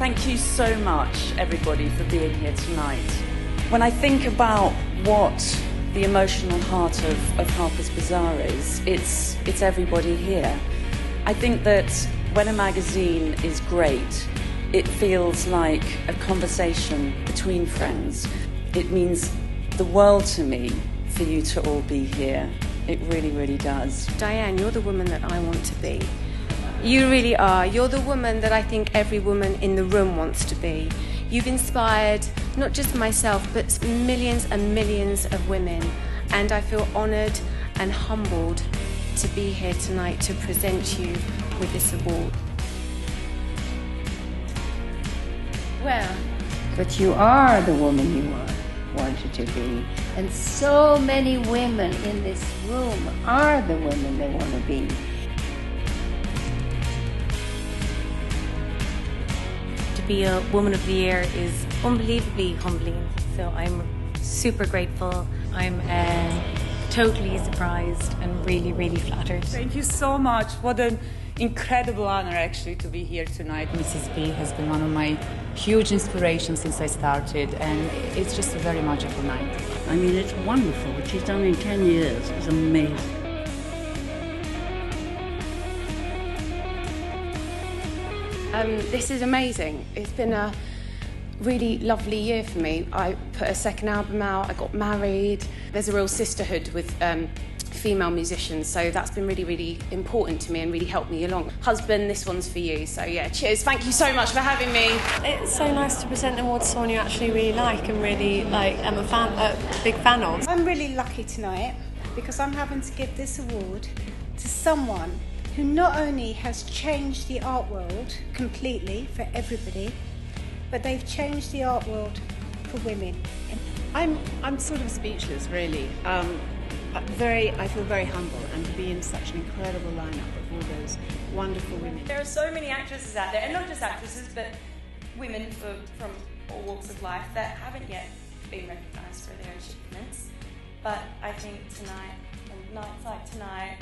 Thank you so much, everybody, for being here tonight. When I think about what the emotional heart of, of Harper's Bazaar is, it's, it's everybody here. I think that when a magazine is great, it feels like a conversation between friends. It means the world to me for you to all be here. It really, really does. Diane, you're the woman that I want to be. You really are. You're the woman that I think every woman in the room wants to be. You've inspired not just myself, but millions and millions of women. And I feel honoured and humbled to be here tonight to present you with this award. Well, but you are the woman you are, wanted to be. And so many women in this room are the women they want to be. Be a Woman of the Year is unbelievably humbling. So I'm super grateful. I'm uh, totally surprised and really, really flattered. Thank you so much. What an incredible honor, actually, to be here tonight. Mrs. B has been one of my huge inspirations since I started, and it's just a very magical night. I mean, it's wonderful. What she's done in 10 years is amazing. Um, this is amazing. It's been a really lovely year for me. I put a second album out, I got married. There's a real sisterhood with um, female musicians, so that's been really, really important to me and really helped me along. Husband, this one's for you. So, yeah, cheers. Thank you so much for having me. It's so nice to present an award to someone you actually really like and really like am a fan, a big fan of. I'm really lucky tonight because I'm having to give this award to someone who not only has changed the art world completely for everybody, but they've changed the art world for women. I'm, I'm sort of speechless, really. Um, very, I feel very humble, and to be in such an incredible lineup of all those wonderful women. There are so many actresses out there, and not just actresses, but women for, from all walks of life that haven't yet been recognised for their achievements. But I think tonight, and nights like tonight,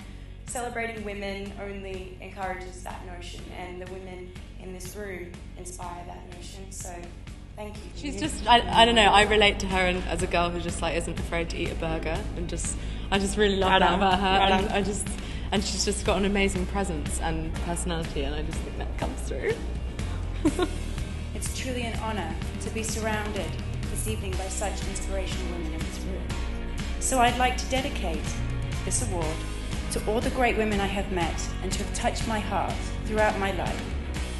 celebrating women only encourages that notion, and the women in this room inspire that notion. So thank you. She's just, I, I don't know, I relate to her and, as a girl who just like isn't afraid to eat a burger and just, I just really love Right that on, about her. right and on. I just, and she's just got an amazing presence and personality, and I just think that comes through. It's truly an honour to be surrounded this evening by such inspirational women in this room. So I'd like to dedicate this award to all the great women I have met and to have touched my heart throughout my life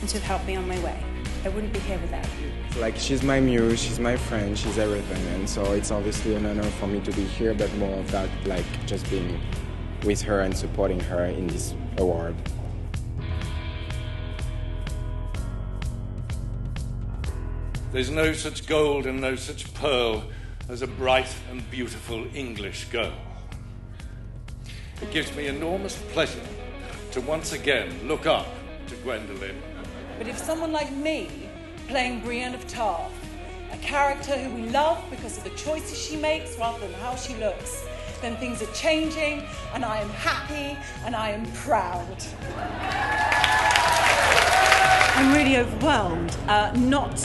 and to have helped me on my way. I wouldn't be here without you. Like she's my muse, she's my friend, she's everything, and so it's obviously an honor for me to be here, but more of that, like just being with her and supporting her in this award. There's no such gold and no such pearl as a bright and beautiful English girl. It gives me enormous pleasure to once again look up to Gwendoline. But if someone like me, playing Brienne of Tarth, a character who we love because of the choices she makes rather than how she looks, then things are changing and I am happy and I am proud. I'm really overwhelmed, uh, not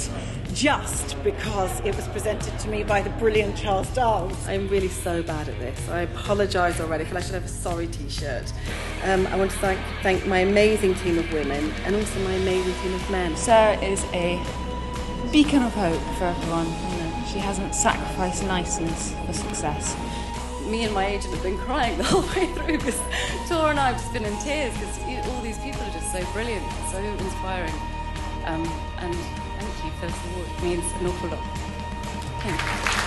just because it was presented to me by the brilliant Charles Dance. I'm really so bad at this. I apologise already. I feel I should have a sorry t-shirt. Um, I want to thank, thank my amazing team of women and also my amazing team of men. Sarah is a beacon of hope for everyone. You know, she hasn't sacrificed niceness for success. Me and my agent have been crying the whole way through because Tor and I have just been in tears because all these people are just so brilliant, so inspiring. Um, and thank you. It means an awful lot. Thank you.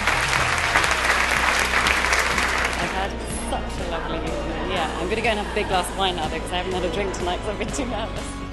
I've had such a lovely evening. Yeah, I'm going to go and have a big glass of wine now because I haven't had a drink tonight because I've been too nervous.